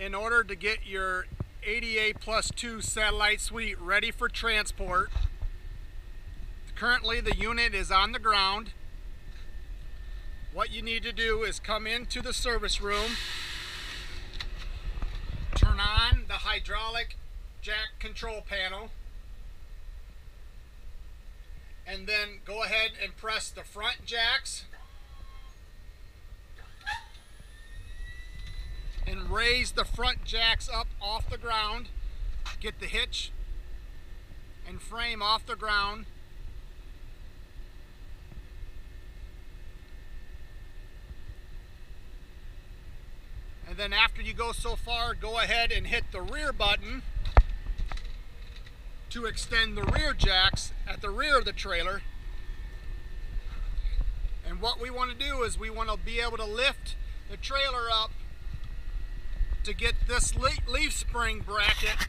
in order to get your ADA plus 2 satellite suite ready for transport. Currently the unit is on the ground. What you need to do is come into the service room, turn on the hydraulic jack control panel, and then go ahead and press the front jacks raise the front jacks up off the ground get the hitch and frame off the ground. And then after you go so far go ahead and hit the rear button to extend the rear jacks at the rear of the trailer. And what we want to do is we want to be able to lift the trailer up to get this leaf spring bracket